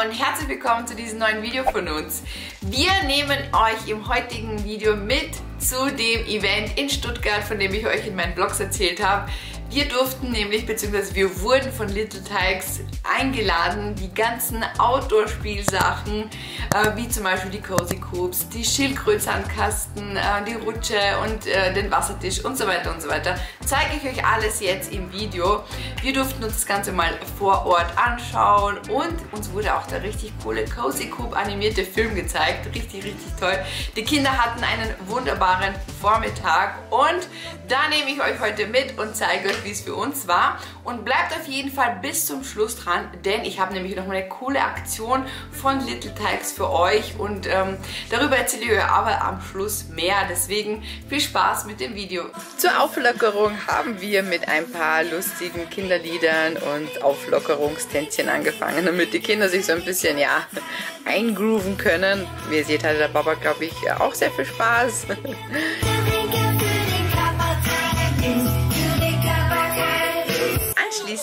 Und herzlich willkommen zu diesem neuen Video von uns. Wir nehmen euch im heutigen Video mit zu dem Event in Stuttgart, von dem ich euch in meinen Blogs erzählt habe. Wir durften nämlich, beziehungsweise wir wurden von Little Tykes eingeladen, die ganzen Outdoor-Spielsachen, äh, wie zum Beispiel die Cozy Cubes, die Schildkrötsandkasten, äh, die Rutsche und äh, den Wassertisch und so weiter und so weiter, zeige ich euch alles jetzt im Video. Wir durften uns das Ganze mal vor Ort anschauen und uns wurde auch der richtig coole Cozy Cube animierte Film gezeigt. Richtig, richtig toll. Die Kinder hatten einen wunderbaren Vormittag und da nehme ich euch heute mit und zeige euch, wie es für uns war. Und bleibt auf jeden Fall bis zum Schluss dran, denn ich habe nämlich noch eine coole Aktion von Little Tykes für euch und ähm, darüber erzähle ich euch aber am Schluss mehr. Deswegen viel Spaß mit dem Video. Zur Auflockerung haben wir mit ein paar lustigen Kinderliedern und Auflockerungstänzchen angefangen, damit die Kinder sich so ein bisschen, ja, eingrooven können. Wie ihr seht, hatte der Papa, glaube ich, auch sehr viel Spaß.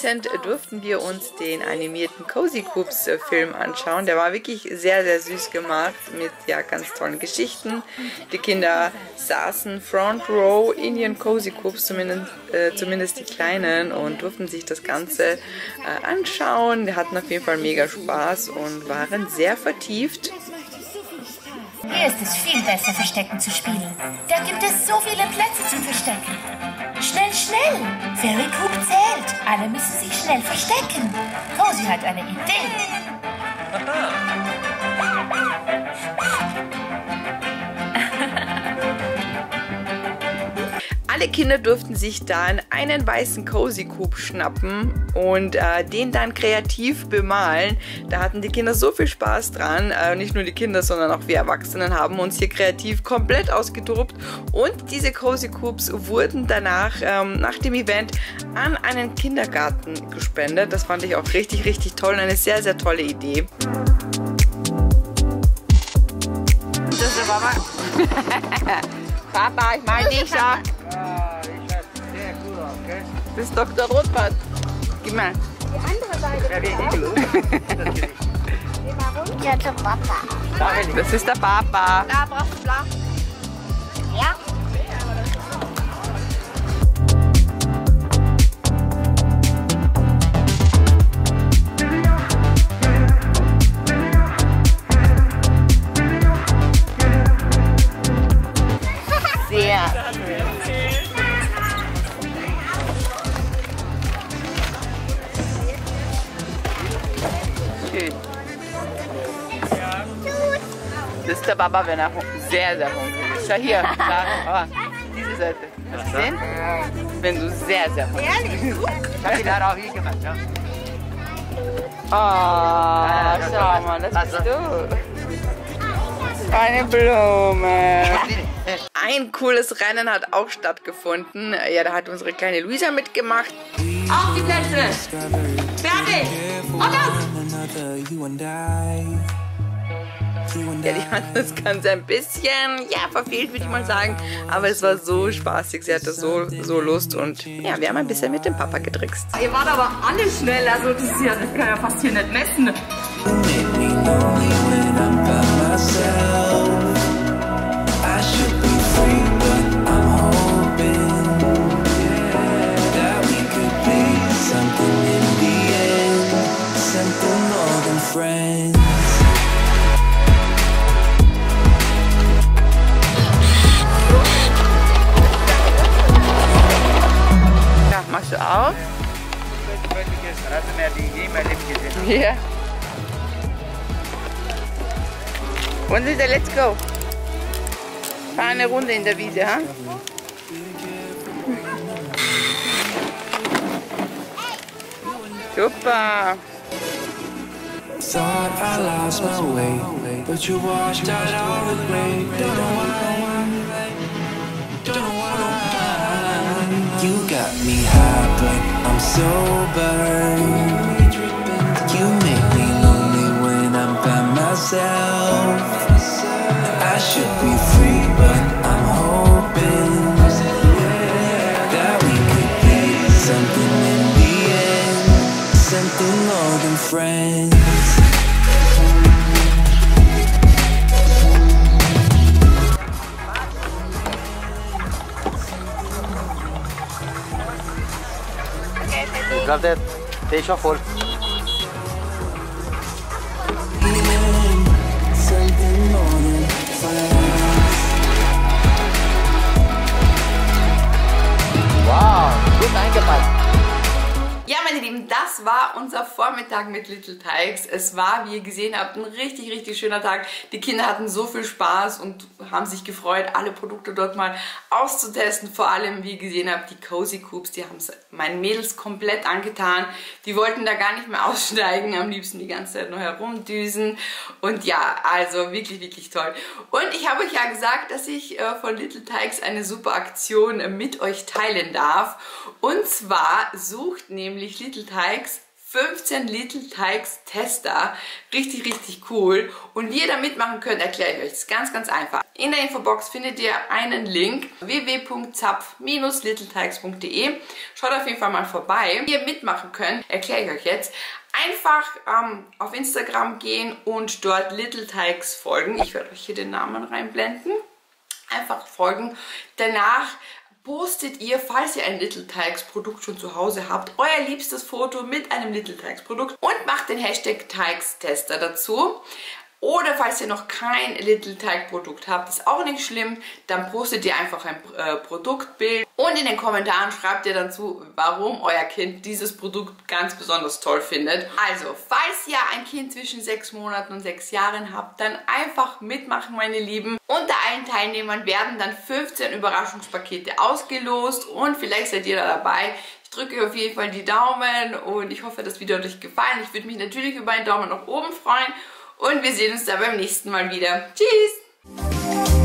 Anschließend durften wir uns den animierten Cozy Coops äh, Film anschauen. Der war wirklich sehr, sehr süß gemacht mit ja ganz tollen Geschichten. Die Kinder saßen Front Row in ihren Cozy Coops, zumindest, äh, zumindest die Kleinen, und durften sich das Ganze äh, anschauen. Die hatten auf jeden Fall mega Spaß und waren sehr vertieft. Hier ist es viel besser, Verstecken zu spielen. Da gibt es so viele Plätze zum Verstecken. Schnell! Fairy Coop zählt. Alle müssen sich schnell verstecken. Rosi hat eine Idee. Alle Kinder durften sich dann einen weißen Cozy Cube schnappen und äh, den dann kreativ bemalen. Da hatten die Kinder so viel Spaß dran. Äh, nicht nur die Kinder, sondern auch wir Erwachsenen haben uns hier kreativ komplett ausgetobt. Und diese Cozy Cubes wurden danach, ähm, nach dem Event, an einen Kindergarten gespendet. Das fand ich auch richtig, richtig toll. Eine sehr, sehr tolle Idee. Das ist der Mama. Papa, ich meine dich ja. Ja, ich schaut sehr gut aus, gell? Das ist Dr. Rotbart. Gib mal. Die andere Seite. Ja, runter. Ja, zum Papa. Das ist der Papa. Da brauchst du blau. Ja. Schön. Das ist der Papa, wenn er sehr, sehr hungrig ist. Schau hier, da, oh, diese Seite. Hast du gesehen? Wenn du sehr, sehr hungrig bist. Schau, die hat auch hier gemacht, ja. Oh, schau mal, das bist du. Eine Blume. Ein cooles Rennen hat auch stattgefunden. Ja, da hat unsere kleine Luisa mitgemacht. Auf die Plätze! Fertig! Und los! Ja, die hatten das Ganze ein bisschen, ja, verfehlt, würde ich mal sagen. Aber es war so spaßig, sie hatte so, so Lust und ja, wir haben ein bisschen mit dem Papa getrickst. Ihr wart aber alle schnell, also das, ist ja, das kann ja fast hier nicht messen. I Ja. Und wieder, let's go. Fahr eine Runde in der Wiese, ha? Super. Thought I lost my way, but you washed out all the gray. You got me high, but I'm sober. You make me lonely when I'm by myself. I should be free, but I'm hoping that we could be something in the end, something more than friends. Ich glaube, der, der ist schon voll. Something more than fire. Wow, gut eingepackt. Ja, meine Lieben, das war unser Vormittag mit Little Tikes. Es war, wie ihr gesehen habt, ein richtig, richtig schöner Tag. Die Kinder hatten so viel Spaß und haben sich gefreut, alle Produkte dort mal auszutesten. Vor allem, wie ihr gesehen habt, die Cozy Coops, die haben es meinen Mädels komplett angetan. Die wollten da gar nicht mehr aussteigen, am liebsten die ganze Zeit nur herumdüsen. Und ja, also wirklich, wirklich toll. Und ich habe euch ja gesagt, dass ich äh, von Little Tikes eine super Aktion mit euch teilen darf. Und zwar sucht nämlich Little Tikes 15 Little Tikes Tester. Richtig, richtig cool. Und wie ihr da mitmachen könnt, erkläre ich euch. Das ist ganz, ganz einfach. In der Infobox findet ihr einen Link www.zapf-littletikes.de. Schaut auf jeden Fall mal vorbei. Wie ihr mitmachen könnt, erkläre ich euch jetzt. Einfach ähm, auf Instagram gehen und dort Little Tikes folgen. Ich werde euch hier den Namen reinblenden. Einfach folgen. Danach postet ihr, falls ihr ein Little Tikes Produkt schon zu Hause habt, euer liebstes Foto mit einem Little Tikes Produkt und macht den Hashtag Tikes Tester dazu. Oder falls ihr noch kein Little Teig Produkt habt, ist auch nicht schlimm, dann postet ihr einfach ein äh, Produktbild und in den Kommentaren schreibt ihr dann zu, warum euer Kind dieses Produkt ganz besonders toll findet. Also, falls ihr ein Kind zwischen 6 Monaten und 6 Jahren habt, dann einfach mitmachen, meine Lieben. Unter allen Teilnehmern werden dann 15 Überraschungspakete ausgelost und vielleicht seid ihr da dabei. Ich drücke auf jeden Fall die Daumen und ich hoffe, das Video hat euch gefallen. Ich würde mich natürlich über einen Daumen nach oben freuen und wir sehen uns dann beim nächsten Mal wieder. Tschüss!